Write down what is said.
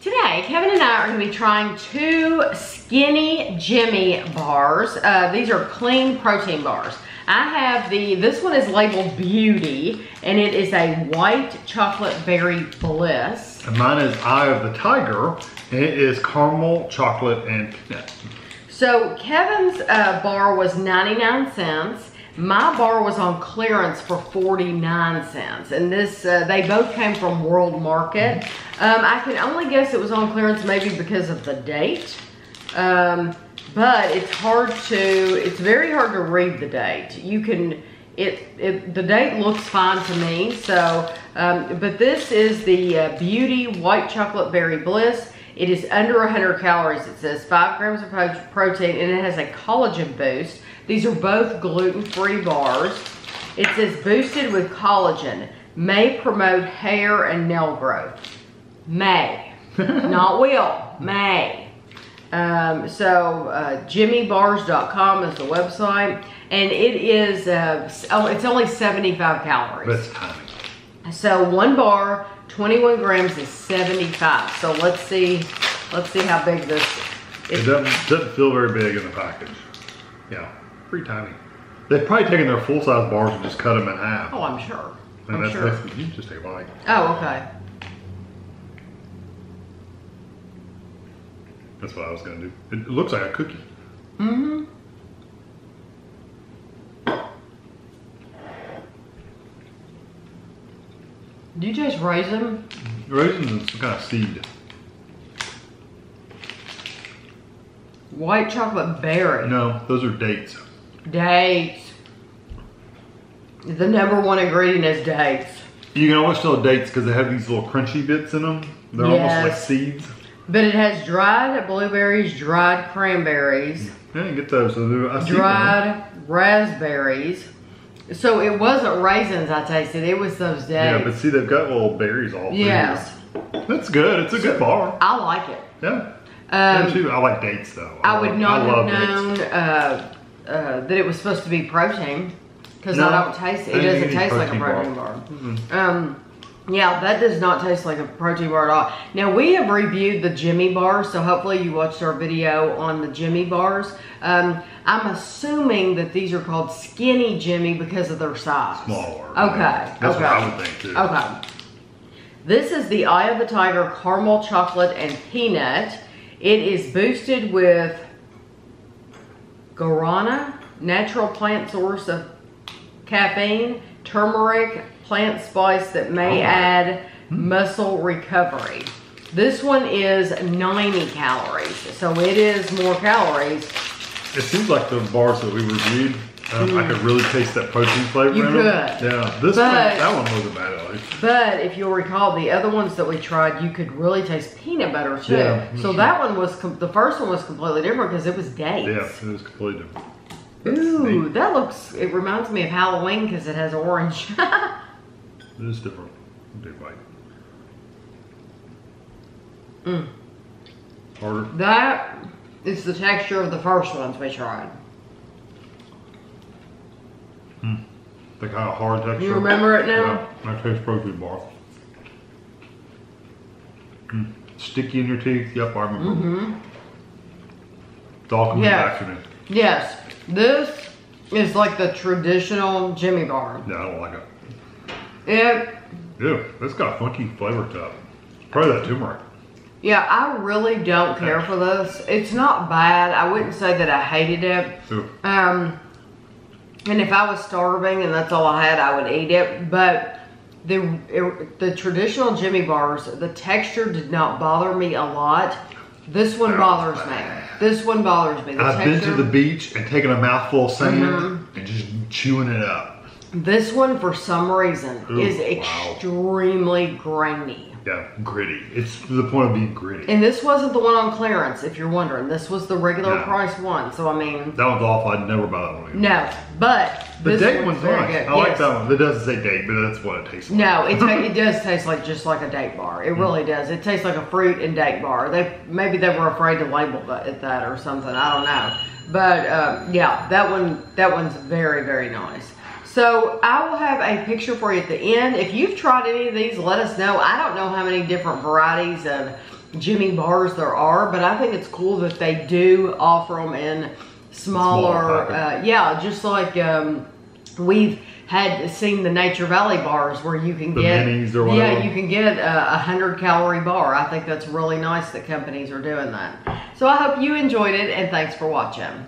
Today, Kevin and I are gonna be trying two Skinny Jimmy bars. Uh, these are clean protein bars. I have the, this one is labeled Beauty, and it is a white chocolate berry bliss. And mine is Eye of the Tiger, and it is caramel, chocolate, and peanut. So Kevin's uh, bar was 99 cents. My bar was on clearance for 49 cents. And this, uh, they both came from World Market. Um, I can only guess it was on clearance maybe because of the date. Um, but it's hard to, it's very hard to read the date. You can, it, it the date looks fine to me. So, um, but this is the uh, Beauty White Chocolate Berry Bliss. It is under 100 calories. It says 5 grams of protein and it has a collagen boost. These are both gluten-free bars. It says boosted with collagen. May promote hair and nail growth. May. Not will. May. Um, so uh, jimmybars.com is the website. And it is, uh, oh, it's only 75 calories. That's tiny. So one bar, 21 grams is 75. So let's see, let's see how big this is. It doesn't, doesn't feel very big in the package. Yeah, pretty tiny. They've probably taken their full-size bars and just cut them in half. Oh, I'm sure. and I'm that's, sure. that's, you just take a bite. Oh, okay. That's what I was gonna do. It looks like a cookie. Mm-hmm. Do you taste raisin? Raisins and some kind of seed. White chocolate berry. No, those are dates. Dates. The number one ingredient is dates. You can always tell dates because they have these little crunchy bits in them. They're almost like seeds. But it has dried blueberries, dried cranberries, Yeah, you get those. So I see them. dried raspberries. So it wasn't raisins I tasted, it was those dates. Yeah, but see, they've got little berries all through. yes. That's good. It's a good bar. I like it. Yeah. Um, too. I like dates though. I would love- not I have known uh, uh, that it was supposed to be protein because No, I don't taste it. It doesn't taste like a protein protein bar. Um, yeah, that does not taste like a protein bar at all. Now we have reviewed the Jimmy bars, so hopefully you watched our video on the Jimmy bars. Um, I'm assuming that these are called Skinny Jimmy because of their size. Smaller. Okay. That's okay. what I would think too. Okay. This is the Eye of the Tiger caramel chocolate and peanut. It is boosted with guarana, natural plant source of caffeine, turmeric, plant spice that may Oh. add muscle recovery. This one is 90 calories, so it is more calories. It seems like the bars that we reviewed, um, I could really taste that protein flavor Mm. You in them. could. Yeah. This But- one, that one wasn't bad at least. But if you'll recall, the other ones that we tried, you could really taste peanut butter too. Yeah, so mhm. that one was com- the first one was completely different because it was dates. Yeah, it was completely different. That's Ooh, neat. that looks. It reminds me of Halloween because it has orange. It is different. Big bite. Mm. Harder. that is the texture of the first ones we tried. The kind of hard texture. You remember it now? Yeah, that tastes protein bar. Mm. Sticky in your teeth. Yep, I remember. Mm-hmm. It's all coming Yeah. back to me. Yes, this is like the traditional Jimmy bar. Yeah, I don't like it. It, Yeah, it's got a funky flavor to it. Probably that turmeric. yeah, I really don't care for this. It's not bad. I wouldn't say that I hated it. Um, and if I was starving and that's all I had, I would eat it. But the it, the traditional Jimmy bars, the texture did not bother me a lot. This one bothers me. This one bothers me. The I've been texture, to the beach and taking a mouthful of sand Mhm. and just chewing it up. This one, for some reason, Ooh, is wow. extremely grainy. Yeah, gritty. It's to the point of being gritty. And this wasn't the one on clearance, if you're wondering. This was the regular No. price one. So I mean, That one's awful. I'd never buy that one no. But The this date one's one's very nice. good. I like that one. It doesn't say date, but that's what it tastes like. No, it, it does taste like just like a date bar. Mm. It really does. It tastes like a fruit and date bar. They maybe they were afraid to label that, it that or something. I don't know. But um, yeah, that one that one's very very nice. So I will have a picture for you at the end. If you've tried any of these, let us know. I don't know how many different varieties of Jimmy bars there are, but I think it's cool that they do offer them in smaller, Smaller uh, yeah, just like um, we've had seen the Nature Valley bars where you can The get, yeah, you can get a, a hundred calorie bar. I think that's really nice that companies are doing that. So I hope you enjoyed it, and thanks for watching.